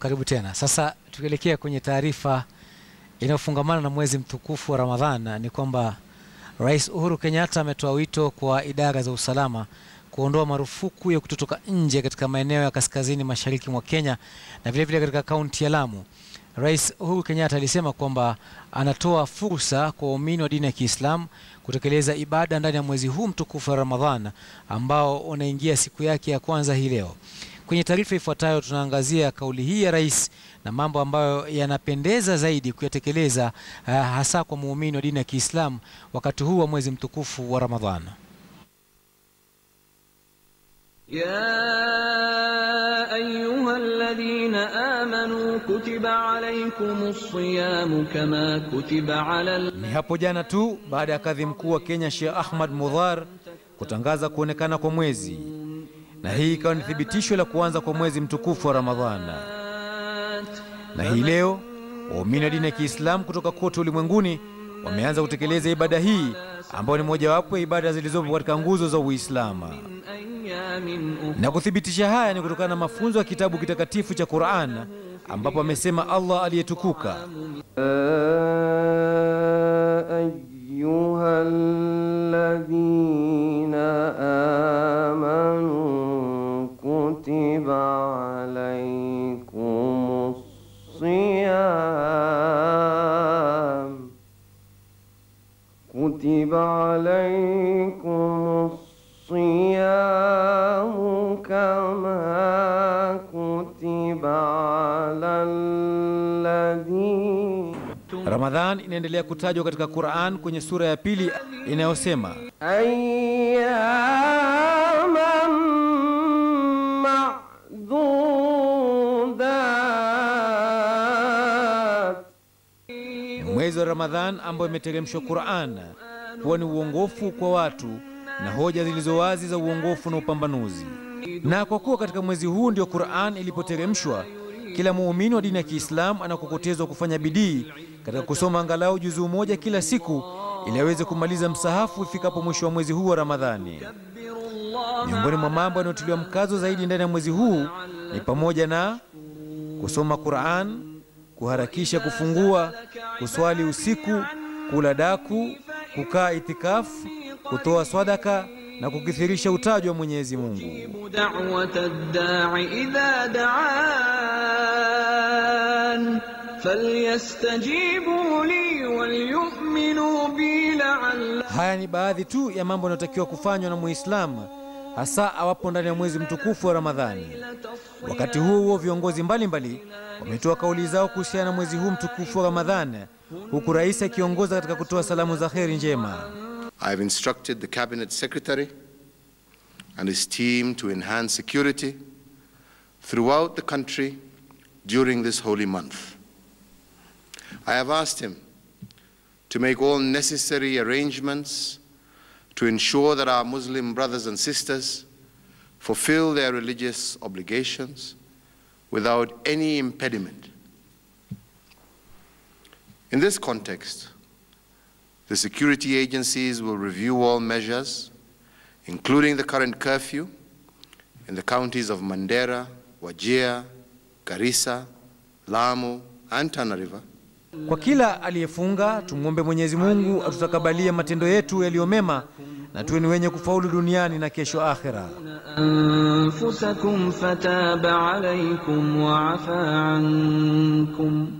Karibu tena. Sasa tukielekea kwenye taarifa inayofungamana na mwezi mtukufu wa Ramadhan, ni kwamba Rais Uhuru Kenyatta ametoa wito kwa idara za usalama kuondoa marufuku ya kutotoka nje katika maeneo ya kaskazini mashariki mwa Kenya na vilevile katika kaunti ya Lamu. Rais Uhuru Kenyatta alisema kwamba anatoa fursa kwa waumini wa dini ya Kiislamu kutekeleza ibada ndani ya mwezi huu mtukufu wa Ramadhan ambao unaingia siku yake ya kwanza hii leo. Kwenye taarifa ifuatayo tunaangazia kauli hii ya rais na mambo ambayo yanapendeza zaidi kuyatekeleza eh, hasa kwa muumini wa dini ya Kiislamu wakati huu wa mwezi mtukufu wa Ramadhani. Ya ayyuhalladhina amanu kutiba alaykumus siyam kama kutiba alal. Ni hapo jana tu baada ya kadhi mkuu wa Kenya Sheikh Ahmad Mudhar kutangaza kuonekana kwa mwezi na hii ikawa ni thibitisho la kuanza kwa mwezi mtukufu wa Ramadhana. Na hii leo waumini wa dini ya Kiislamu kutoka kote ulimwenguni wameanza kutekeleza ibada hii ambayo ni mojawapo ya ibada zilizopo katika nguzo za Uislamu. Na kuthibitisha haya ni kutokana na mafunzo ya kitabu kitakatifu cha Qur'an ambapo amesema Allah aliyetukuka ayyuhalladhina كتب عليكم الصيام كما كتب على الذين Ramadhan inaendelea kutajwa katika Qur'an kwenye sura ya pili inayosema أياما معدودات mwezi wa Ramadhan ambayo imeteremshwa Qur'an kuwa ni uongofu kwa watu na hoja zilizo wazi za uongofu na upambanuzi. Na kwa kuwa katika mwezi huu ndio Qur'an ilipoteremshwa, kila muumini wa dini ya Kiislamu anakokotezwa kufanya bidii katika kusoma angalau juzuu moja kila siku ili aweze kumaliza msahafu ifikapo mwisho wa mwezi huu wa Ramadhani. Miongoni mwa mambo yanayotiliwa mkazo zaidi ndani ya mwezi huu ni pamoja na kusoma Qur'an, kuharakisha kufungua, kuswali usiku, kula daku, kukaa itikafu, kutoa swadaka na kukithirisha utaji wa Mwenyezi Mungu. Haya ni baadhi tu ya mambo yanayotakiwa kufanywa na Muislamu hasa awapo ndani ya mwezi mtukufu wa Ramadhani. Wakati huo huo, viongozi mbalimbali wametoa kauli zao kuhusiana na mwezi huu mtukufu wa Ramadhani. Huku rais akiongoza katika kutoa salamu za kheri njema. I have instructed the Cabinet Secretary and his team to enhance security throughout the country during this holy month. I have asked him to make all necessary arrangements to ensure that our Muslim brothers and sisters fulfill their religious obligations without any impediment. In this context, the security agencies will review all measures, including the current curfew, in the counties of Mandera, Wajir, Garissa, Lamu and Tana River. Kwa kila aliyefunga, tumwombe Mwenyezi Mungu atutakabalie matendo yetu yaliyo na tuwe ni wenye kufaulu duniani na kesho akhera. anfusakum fataba alaykum wa afa ankum